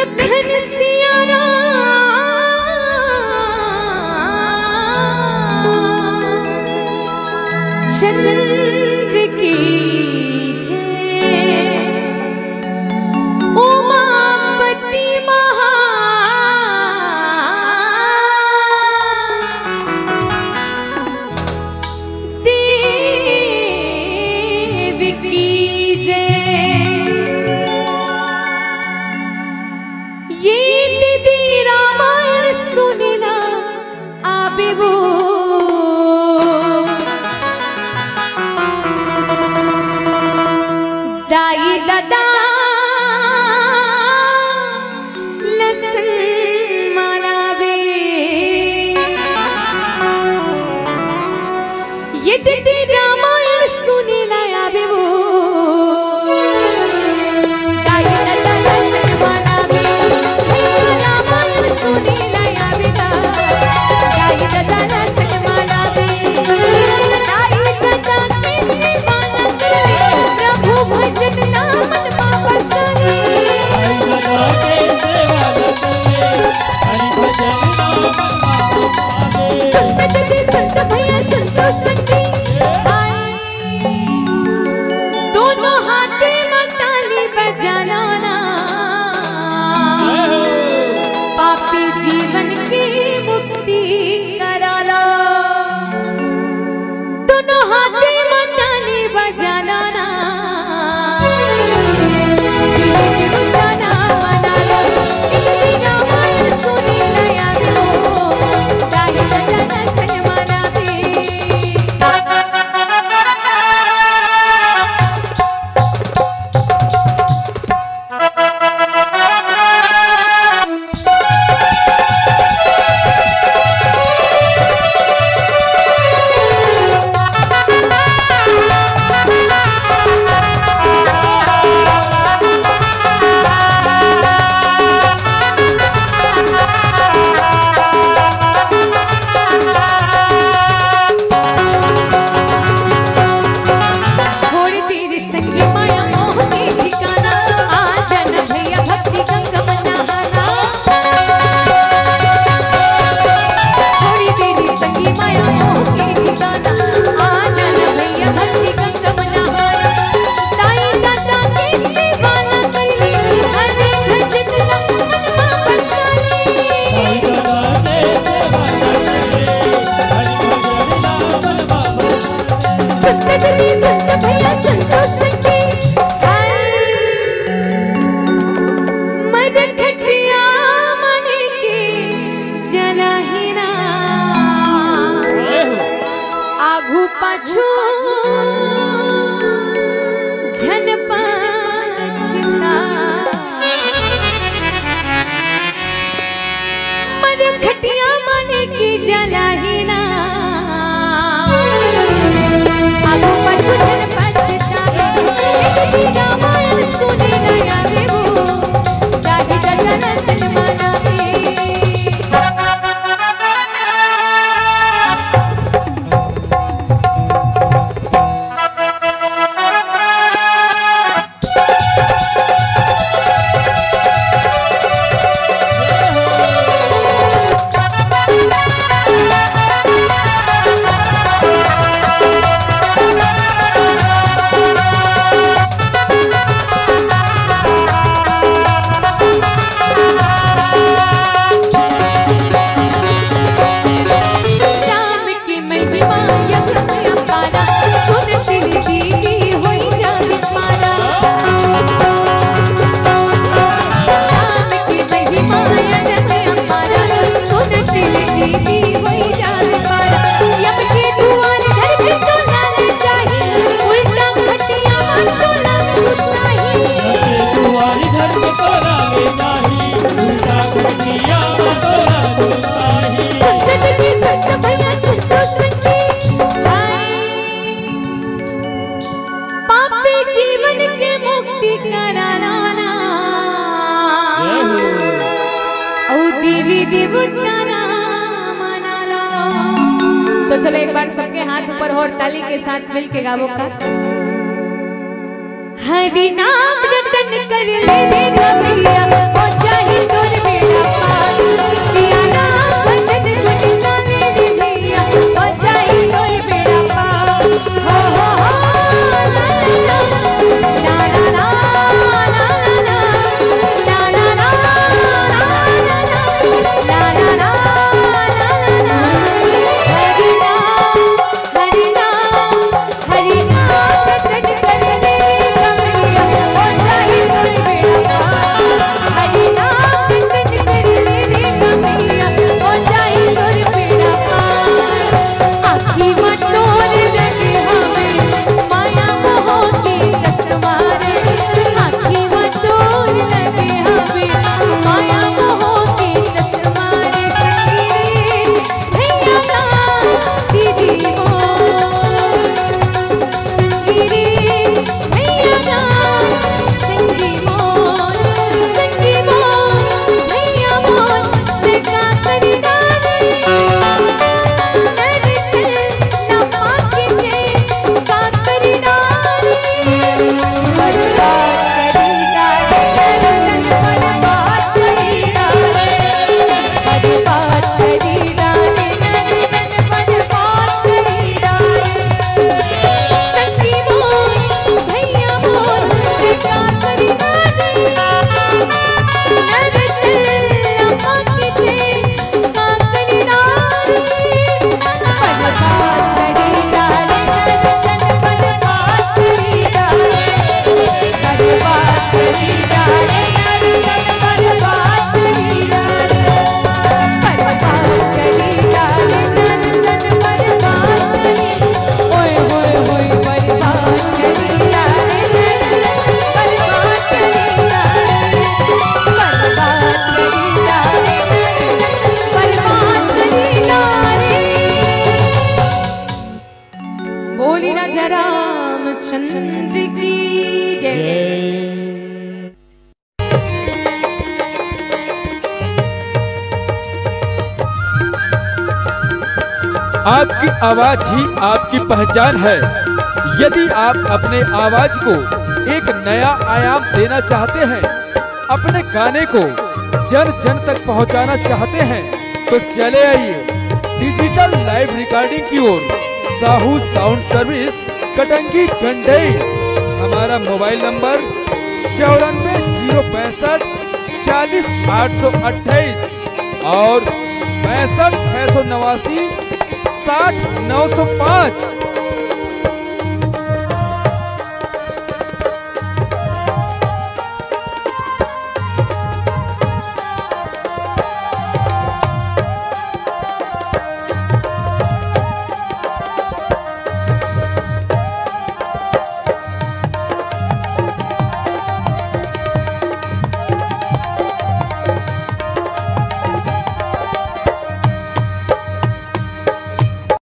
कथन सियारा ये निधि रामायण सुनिला आबे वो दाई दादा तूने नया चलो एक बार सबके हाथ ऊपर और ताली के साथ मिल के गावो का। हरि नाम रटन कर ले भैया ओ चाहे तो आपकी आवाज़ ही आपकी पहचान है। यदि आप अपने आवाज़ को एक नया आयाम देना चाहते हैं, अपने गाने को जन जन तक पहुंचाना चाहते हैं तो चले आइए डिजिटल लाइव रिकॉर्डिंग की ओर। Sahu sound service Katangi Gandai. हमारा मोबाइल नंबर चौरानवे ज़ीरो पैंसठ चालीस आठ सौ अट्ठाईस और पैंसठ छह सौ नवासी साठ नौ सौ पाँच।